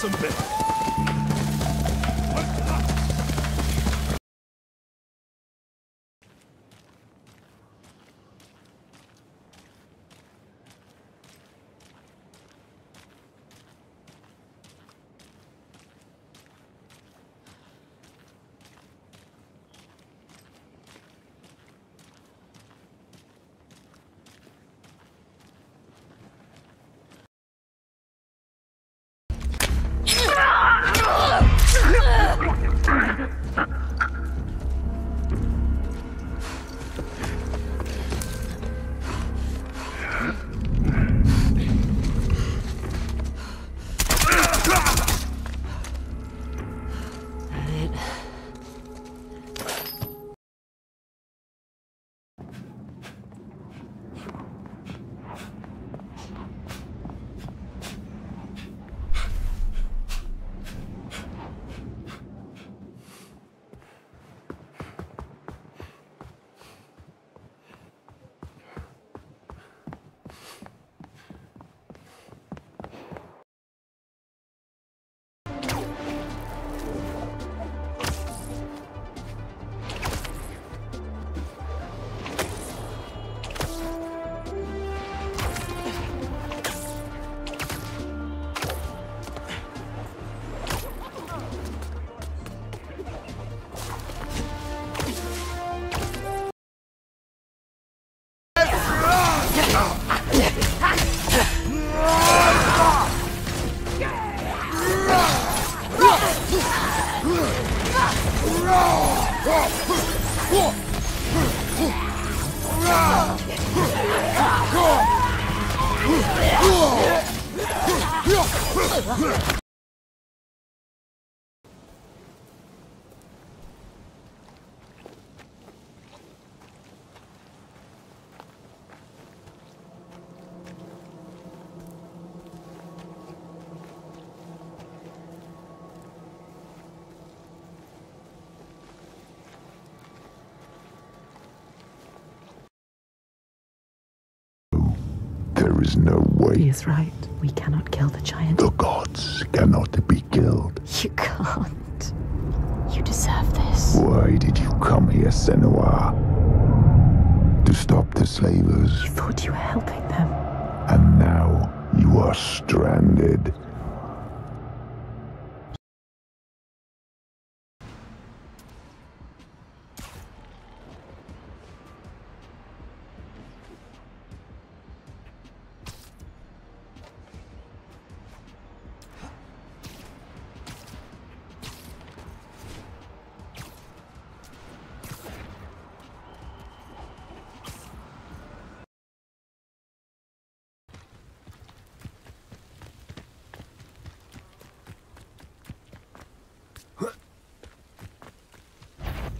some better. Бе! There is no way. He is right. We cannot kill the giant. The gods cannot be killed. You can't. You deserve this. Why did you come here, Senua? To stop the slavers, You thought you were helping them. and now you are stranded.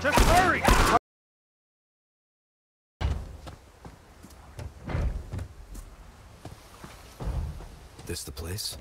Just hurry! This the place?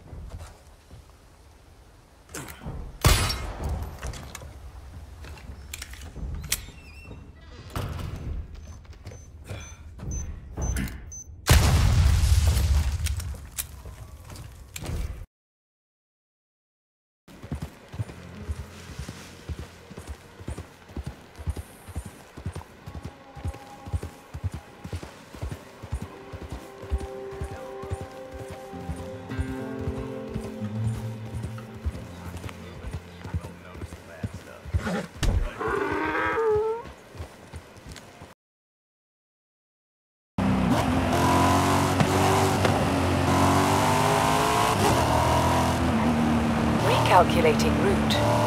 Recalculating route.